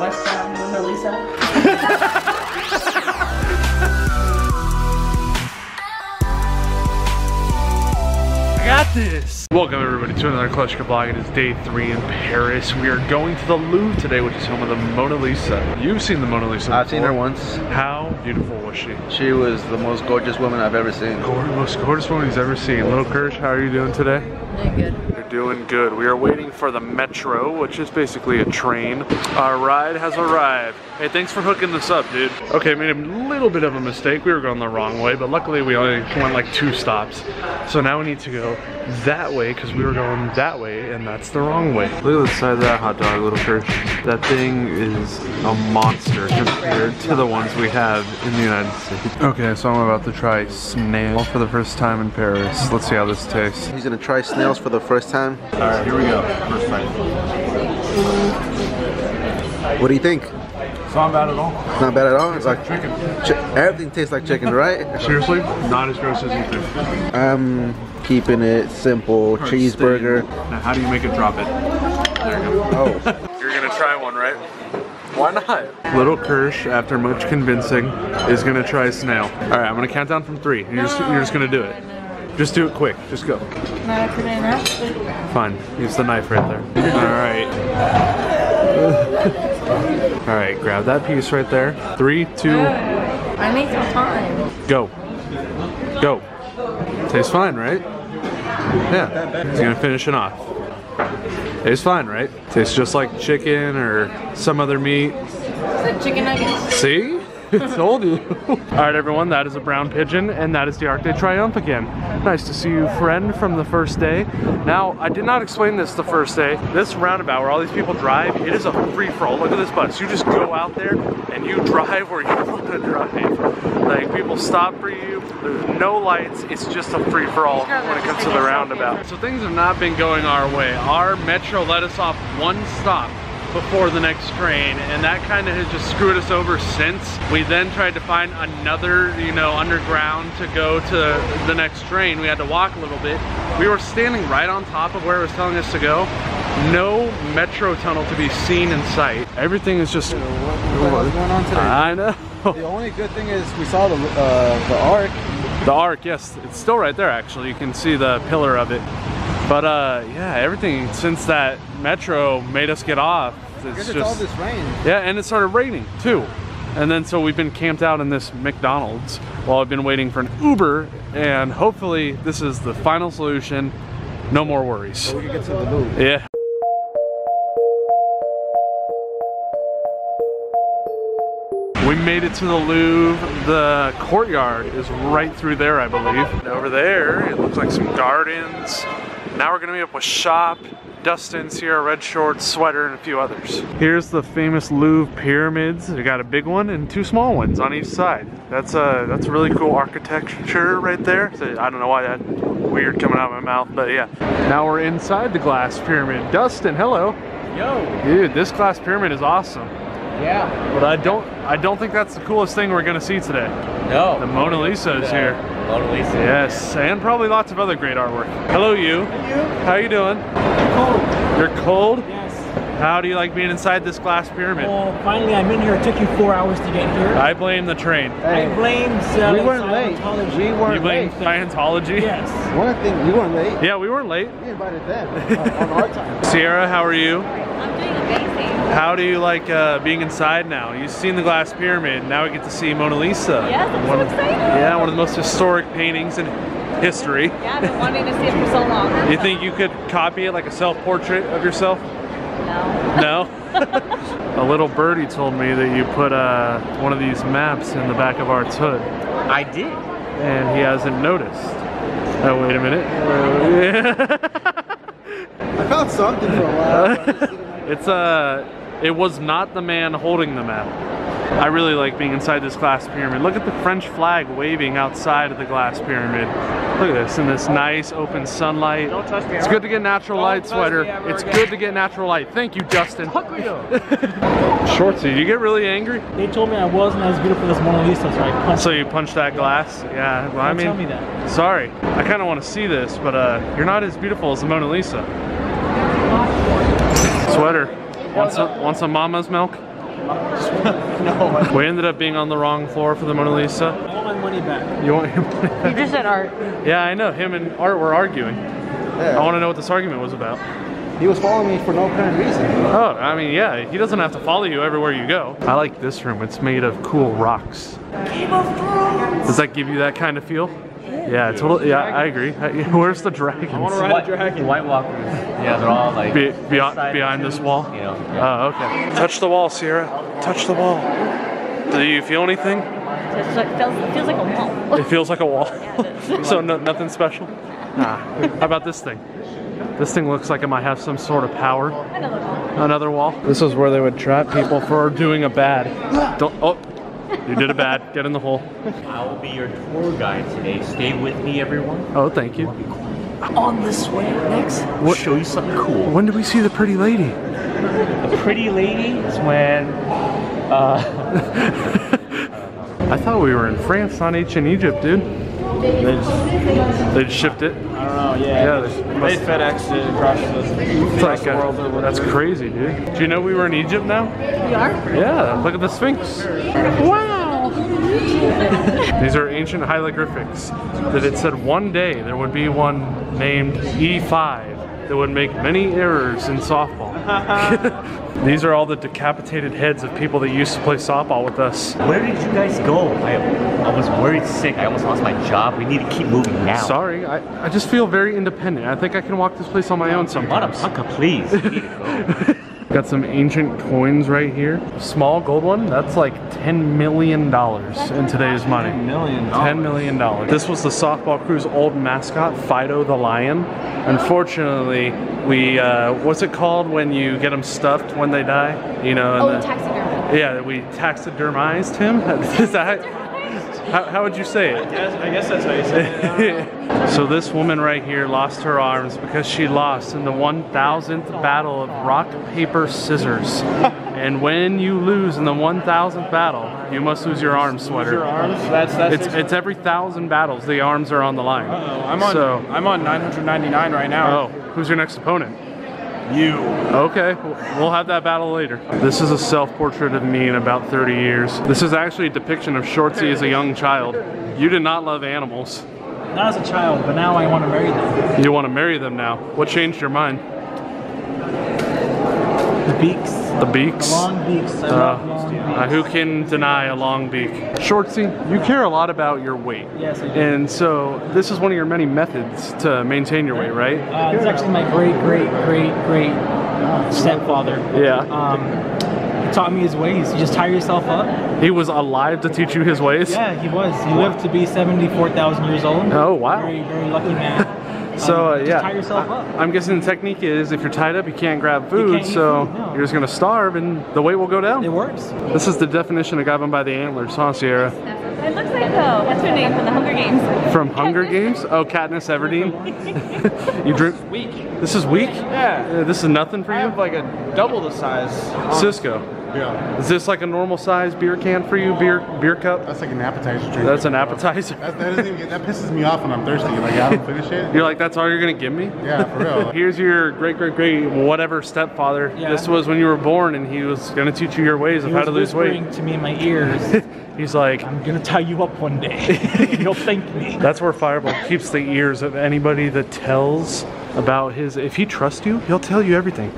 West Side Mona Lisa. I got this. Welcome everybody to another Kleschka Vlog. It is day three in Paris. We are going to the Louvre today, which is home of the Mona Lisa. You've seen the Mona Lisa I've seen her once. How beautiful was she? She was the most gorgeous woman I've ever seen. Gorgeous, most gorgeous woman he's ever seen. Little Kersh, how are you doing today? Doing good. You're doing good. We are waiting for the metro, which is basically a train. Our ride has arrived. Hey, thanks for hooking this up, dude. Okay, made a little bit of a mistake. We were going the wrong way, but luckily we only went like two stops. So now we need to go that way because we were going that way and that's the wrong way. Look at the size of that hot dog, little Kersh. That thing is a monster compared to the ones we have in the United States. Okay, so I'm about to try snail for the first time in Paris. Let's see how this tastes. He's gonna try snails for the first time. All right, here we go. First time. What do you think? It's not bad at all. It's not bad at all. It's like Chicken. chi- everything tastes like chicken, right? Seriously, not as gross as you think. I'm keeping it simple. Cheeseburger. Now, how do you make it drop it? There you go. Oh, You're gonna try one, right? Why not? Little Kersh, after much convincing, is gonna try snail. All right, I'm gonna count down from three. You're just, you're just gonna do it. Just do it quick. Just go. Not for dinner. Fine. Use the knife right there. All right. All right. Grab that piece right there. Three, two, I need some time. go. Go. Tastes fine, right? Yeah. He's gonna finish it off. Tastes fine, right? Tastes just like chicken or some other meat. Chicken nuggets? See? Told you. All right, everyone, that is a brown pigeon, and that is the Arc de Triomphe again. Nice to see you, friend, from the first day. Now, I did not explain this the first day. This roundabout where all these people drive, it is a free-for-all. Look at this bus. You just go out there, and you drive where you want to drive. Like, people stop for you. There's no lights. It's just a free-for-all when it comes to the roundabout. So things have not been going our way. Our metro let us off one stop before the next train and that kind of has just screwed us over since. We then tried to find another you know underground to go to the next train. We had to walk a little bit. We were standing right on top of where it was telling us to go. No metro tunnel to be seen in sight. Everything is just What's going on today? i know. The only good thing is we saw the uh, the arc. the arc yes. It's still right there actually. You can see the pillar of it but uh yeah everything since that metro made us get off. It's, guess it's just all this rain. Yeah, and it started raining too. And then so we've been camped out in this McDonald's while I've been waiting for an Uber and hopefully this is the final solution. No more worries. We can get to the Louvre. Yeah. We made it to the Louvre. The courtyard is right through there, I believe. And over there, it looks like some gardens. Now we're gonna meet up with Shop, Dustin, Ciara Red Shorts, Sweater, and a few others. Here's the famous Louvre pyramids. We got a big one and two small ones on each side. That's a that's a really cool architecture right there. So I don't know why that weird coming out of my mouth, but yeah. Now we're inside the glass pyramid. Dustin, hello. Yo. Dude, this glass pyramid is awesome. Yeah. But I don't I don't think that's the coolest thing we're gonna see today. No. The Mona Lisa is here. Mona Lisa. Yes, and probably lots of other great artwork. Hello you. You? How you doing? Cold. You're cold? Yes. How do you like being inside this glass pyramid? Well, finally, I'm in here. It took you four hours to get here. I blame the train. I blame uh, we weren't late. We weren't blame late. Scientology? Yes. One thing, we weren't late. Yeah, we weren't late. We invited them on, on our time. Ciara, how are you? I'm doing amazing. How do you like uh, being inside now? You've seen the glass pyramid. Now we get to see Mona Lisa. Yes, I'm one so of- Yeah, one of the most historic paintings in history. Yeah, I've been wanting to see it for so long. You think you could copy it like a self-portrait of yourself? No. No? a little birdie told me that you put uh, one of these maps in the back of Art's hood, I did. and he hasn't noticed. Oh, wait a minute. I found something for a while. But I just didn't- it's uh, it was not the man holding the map. I really like being inside this glass pyramid. Look at the French flag waving outside of the glass pyramid. Look at this in this nice open sunlight. Don't touch me. It's good to get natural light, sweater. It's again. good to get natural light. Thank you, Justin. Fuck you. Shortsie, you get really angry? They told me I wasn't as beautiful as Mona Lisa, so I punched. So you punched that glass? Yeah. Well, I Don't mean, tell me that. sorry. I kind of want to see this, but uh, you're not as beautiful as the Mona Lisa. Sweater. Want some, want some mama's milk? no. We ended up being on the wrong floor for the Mona Lisa. I want my money back. You want your money back? You just said art. Yeah, I know. Him and Art were arguing. Yeah. I want to know what this argument was about. He was following me for no apparent reason. Oh, I mean, yeah, he doesn't have to follow you everywhere you go. I like this room. It's made of cool rocks. Does that give you that kind of feel? Yeah, totally. Yeah, I agree. Where's the dragons? White, White Walkers. Yeah, they're all like Be, beyond, behind this wall? You know. yeah. Oh, okay. Touch the wall, Ciara. Touch the wall. Do you feel anything? It's like, feels, it feels like a wall. It feels like a wall. Yeah, so no, nothing special? Nah. How about this thing? This thing looks like it might have some sort of power. Another wall. Another wall. This is where they would trap people for doing a bad. Don't. Oh, you did a bad. Get in the hole. I will be your tour guide today. Stay with me, everyone. Oh, thank you. On this way next, we'll show you something cool. When did we see the pretty lady? The pretty lady is when uh, I thought we were in France, not ancient Egypt, dude. They just, They just shipped it. I don't know, yeah. Yeah, they they must- FedExed it across the, It's across like the a- world that's crazy, dude. Do you know we were in Egypt now? We are? Yeah, look at the Sphinx. Wow. These are ancient hieroglyphics that it said one day there would be one named E5 that would make many errors in softball. These are all the decapitated heads of people that used to play softball with us. Where did you guys go? I, I was worried sick. I almost lost my job. We need to keep moving now. Sorry, I, I just feel very independent. I think I can walk this place on my own sometimes. Motherfucker, please. We need to go. Got some ancient coins right here. Small gold one, that's like $10 million in today's money. Million $10 million. This was the softball crew's old mascot, Fido the Lion. Unfortunately, we, uh, what's it called when you get them stuffed when they die? You know, Oh, the- taxidermy. yeah, we taxidermized him. Is that, how, how would you say it? Yes, I guess that's how you say it. so this woman right here lost her arms because she lost in the 1000th battle of rock, paper, scissors. and when you lose in the 1000th battle, you must lose your arms, sweater. Your arms? That's that's. It's, it's every thousand battles, the arms are on the line. Uh-oh, I'm on. So, I'm on 999 right now. oh, who's your next opponent? You. Okay, we'll have that battle later. This is a self-portrait of me in about 30 years. This is actually a depiction of Shortsie as a young child. You did not love animals. Not as a child, but now I want to marry them. You want to marry them now. What changed your mind? The beaks. The beaks? The long beaks. Uh, love long beaks. Uh, who can deny a long beak? Shortsie, you care a lot about your weight. Yes, I do. And so this is one of your many methods to maintain your weight, right? Uh, this is actually my great, great, great, great uh, stepfather. Yeah. Um, he taught me his ways. You just tie yourself up. He was alive to teach you his ways. Yeah, he was. He lived to be 74,000 years old. Oh, wow. Very, very lucky man. So Um, uh, just yeah, tie yourself up. I'm guessing the technique is if you're tied up, you can't grab food, can't so food, no. you're just gonna starve, and the weight will go down. It works. This is the definition of grabbing by the antlers, huh, Ciara? It looks like though. What's her name from the Hunger Games? From Hunger Games? Oh, Katniss Everdeen. you drink? Weak. This is weak. Yeah. Uh, this is nothing for I you. have like a double the size. Cisco. Yeah. Is this like a normal size beer can for you? Beer beer cup? That's like an appetizer drink. That's an appetizer. That, that, doesn't even that pisses me off when I'm thirsty. Like, I don't finish it. You're like, that's all you're gonna give me? Yeah, for real. Here's your great great great whatever stepfather. Yeah. This was when you were born, and he was gonna teach you your ways of how to lose weight. whispering to me in my ears, He's like, I'm gonna tie you up one day. You'll thank me. that's where Fireball keeps the ears of anybody that tells about his. If he trusts you, he'll tell you everything.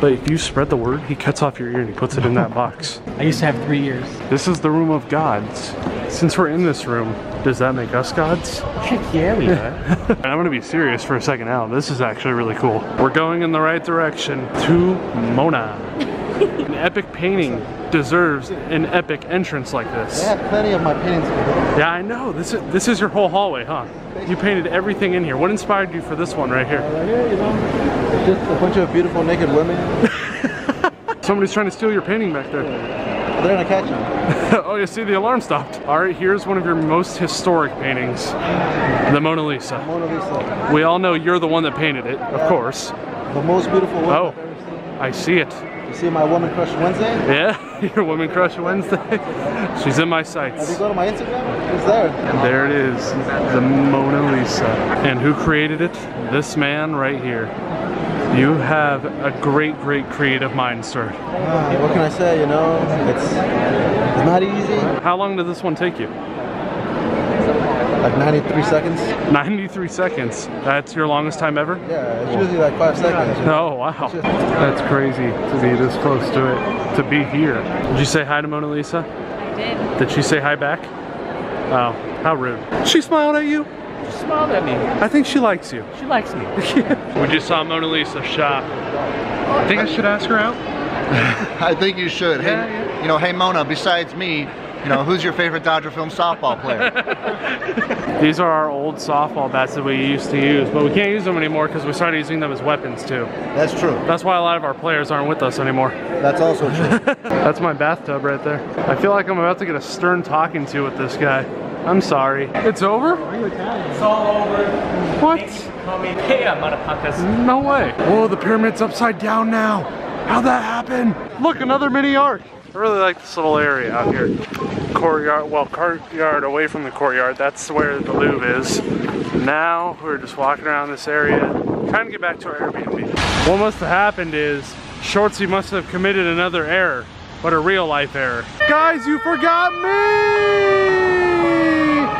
But if you spread the word, he cuts off your ear and he puts it in that box. I used to have three ears. This is the room of gods. Since we're in this room, does that make us gods? yeah, we are. And I'm gonna be serious for a second now. This is actually really cool. We're going in the right direction to Mona. An epic painting deserves an epic entrance like this. I have plenty of my paintings. Yeah, I know. This is this is your whole hallway, huh? You painted everything in here. What inspired you for this one right here? Right here, you know, just a bunch of beautiful naked women. Somebody's trying to steal your painting back there. They're gonna catch them. oh, you see the alarm stopped. All right, here's one of your most historic paintings, the Mona Lisa. Mona Lisa, We all know you're the one that painted it, of course. the most beautiful woman Oh. I've ever seen. I see it. You see my woman crush Wednesday? Yeah, your Woman Crush Wednesday. She's in my If you sights. go to my Instagram, it's there. There it is, the Mona Lisa. And who created it? This man right here. You have a great, great creative mind, sir. Ah, what can I say? You know, it's it's not easy. How long did this one take you? Like 93 seconds. 93 seconds. That's your longest time ever? Yeah, it's usually like five seconds. you know? Oh, wow. That's crazy to be this close to it, to be here. Did you say hi to Mona Lisa? I did. Did she say hi back? Oh, how rude. She smiled at you? She smiled at me. I think she likes you. She likes me. We just saw Mona Lisa shop. I think I should ask her out. I think you should. Yeah, hey, yeah. you know, hey Mona, besides me, you know, who's your favorite Dodger film softball player? These are our old softball bats that we used to use, but we can't use them anymore because we started using them as weapons too. That's true. That's why a lot of our players aren't with us anymore. That's also true. That's my bathtub right there. I feel like I'm about to get a stern talking to with this guy. I'm sorry. It's over? It's all over. What? Call me Kea, motherfuckers. No way. Whoa, the pyramid's upside down now. How'd that happen? Look, another mini arc. I really like this little area out here. Courtyard, well, courtyard away from the courtyard. That's where the Louvre is. Now we're just walking around this area, trying to get back to our Airbnb. What must have happened is Shortsie must have committed another error, but a real life error. Guys, you forgot me!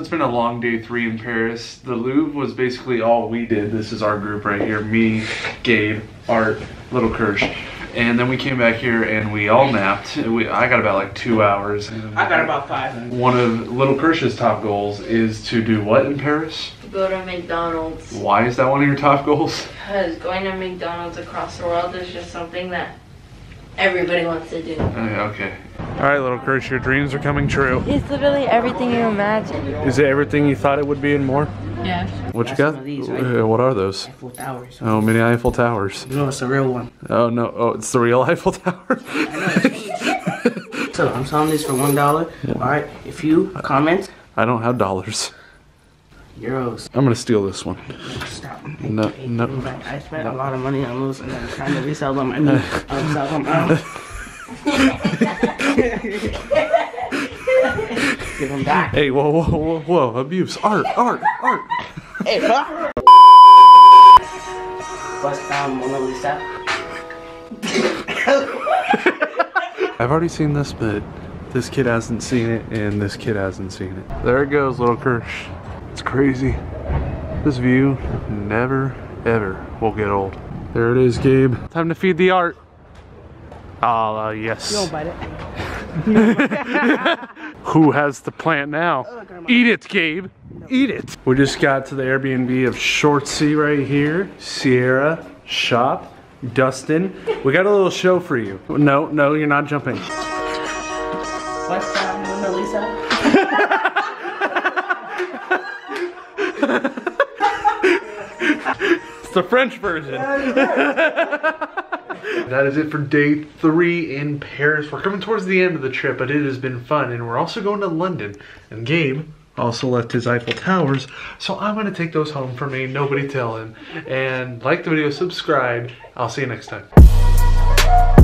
It's been a long day three in Paris. The Louvre was basically all we did. This is our group right here. Me, Gabe, Art, Little Kersh. And then we came back here and we all napped. We, I got about like two hours. I got about five. One of Little Kersh's top goals is to do what in Paris? Go to McDonald's. Why is that one of your top goals? Because going to McDonald's across the world is just something that everybody wants to do. Uh, okay. All right, Little Kersh, your dreams are coming true. It's literally everything you imagine. Is it everything you thought it would be and more? Yeah. What you Got got? some of these, right? Uh, what are those? Eiffel Towers. Oh, mini Eiffel Towers. No, it's the real one. Oh no! Oh, it's the real Eiffel Tower. So I'm selling this for one dollar. All right, if you comment I don't have dollars. Euros, I'm gonna steal this one. stop. No, Hey, no. I spent a lot of money on those, and I'm trying to resell them. I I'll sell them out. Give them back. Hey, whoa, whoa, whoa, whoa! Abuse, art, art, art. Hey, huh? Bust down Mona Lisa. I've already seen this, but this kid hasn't seen it, and this kid hasn't seen it. There it goes, Little Kersh. It's crazy. This view never, ever will get old. There it is, Gabe. Time to feed the art. Ah, uh, yes. bite it. Who has the plant now? Eat it, Gabe. Eat it. We just got to the Airbnb of Shortsie right here. Ciara, Shop, Dustin. We got a little show for you. No, no, you're not jumping. It's the French version. that is it for day three in Paris. We're coming towards the end of the trip, but it has been fun. And we're also going to London. And Gabe also left his Eiffel Towers. So I'm going to take those home for me. Nobody tell him. And like the video, subscribe. I'll see you next time.